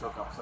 soak up.